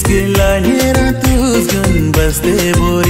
skilla nyerang tus gun baste borin